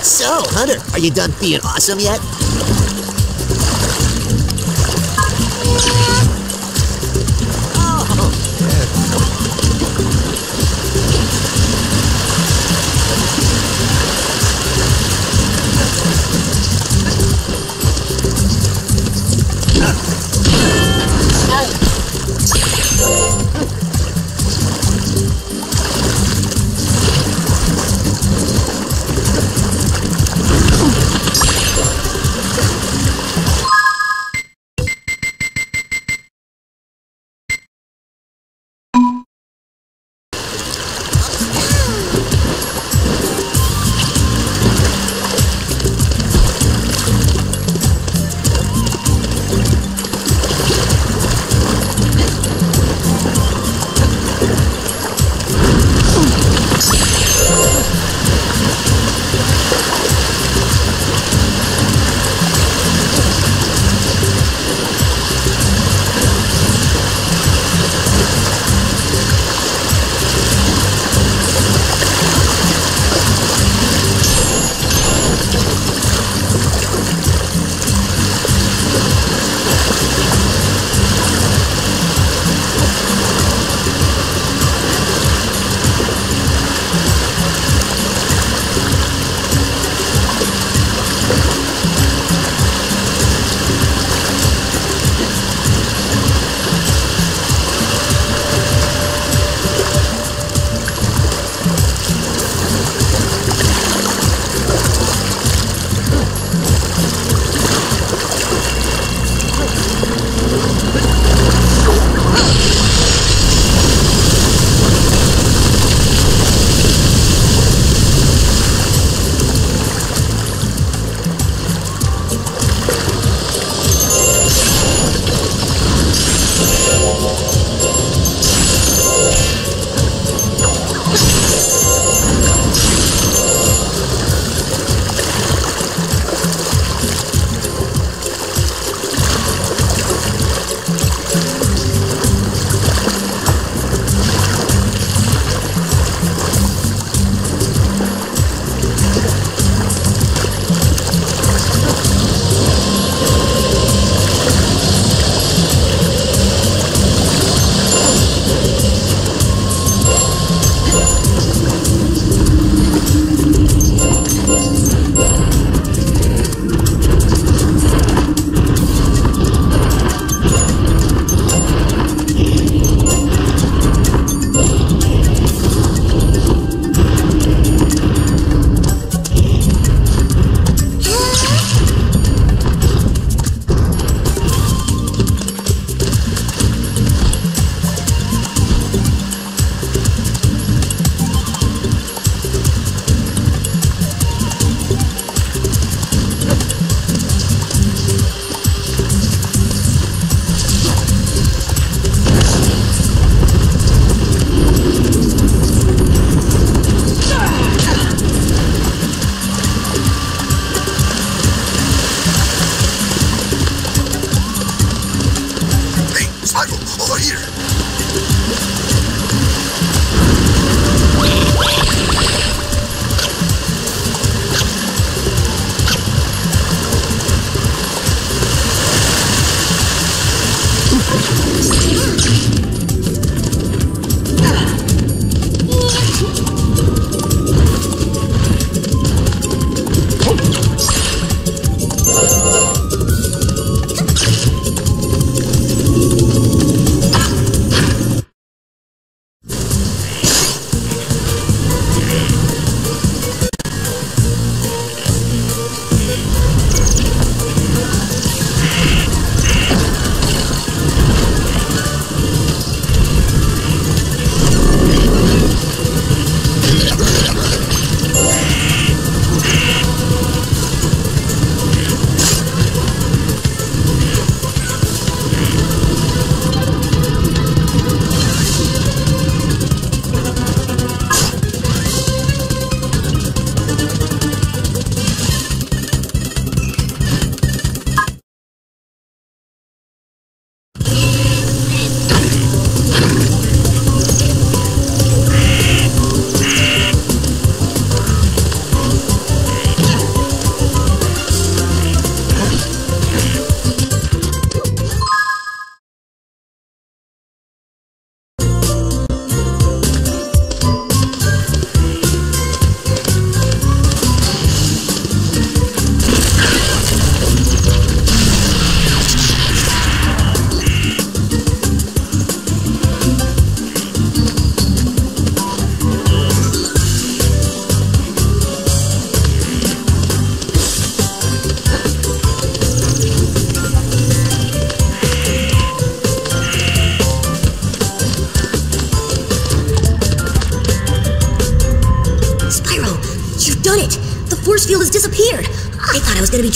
Oh, Hunter, are you done being awesome yet?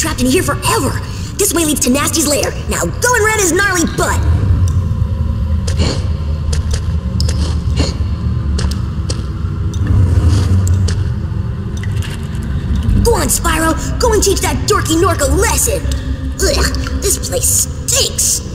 Trapped in here forever. This way leads to Gnasty's lair. Now go and red his gnarly butt. Go on, Spyro. Go and teach that dorky Gnorc a lesson. Ugh, this place stinks.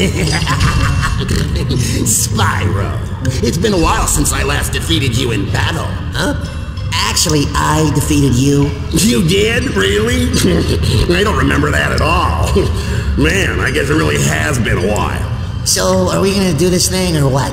Spyro, it's been a while since I last defeated you in battle. Huh? Actually, I defeated you. You did? Really? I don't remember that at all. Man, I guess it really has been a while. So, are we gonna do this thing or what?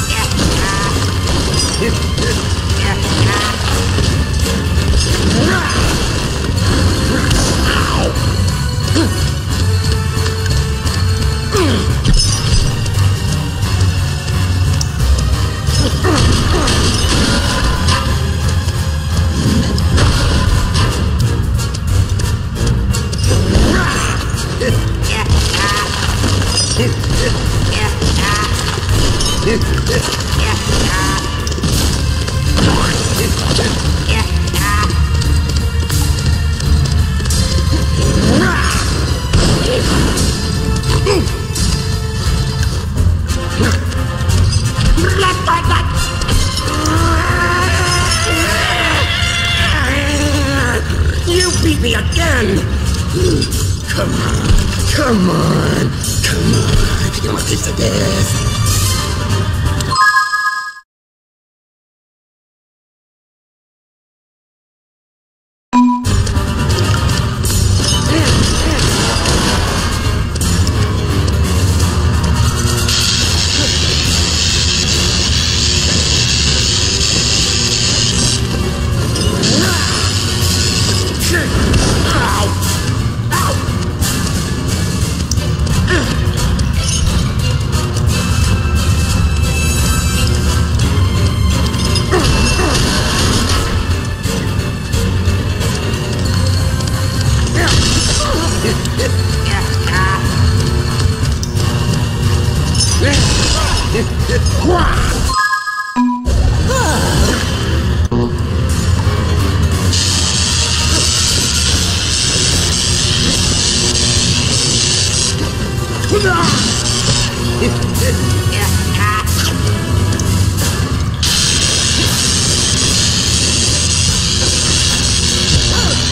You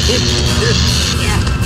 A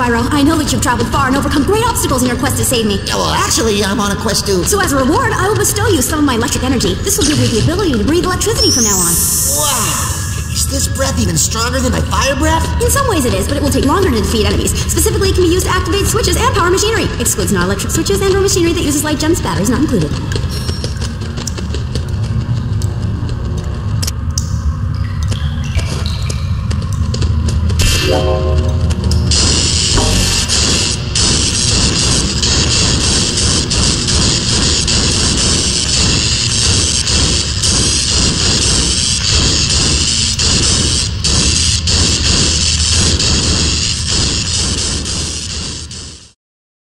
Spyro. I know that you've traveled far and overcome great obstacles in your quest to save me. Yeah, well, actually, I'm on a quest to. So as a reward, I will bestow you some of my electric energy. This will give you the ability to breathe electricity from now on. Wow! Is this breath even stronger than my fire breath? In some ways it is, but it will take longer to defeat enemies. Specifically, it can be used to activate switches and power machinery. Excludes non-electric switches and or machinery that uses light gems, batteries not included.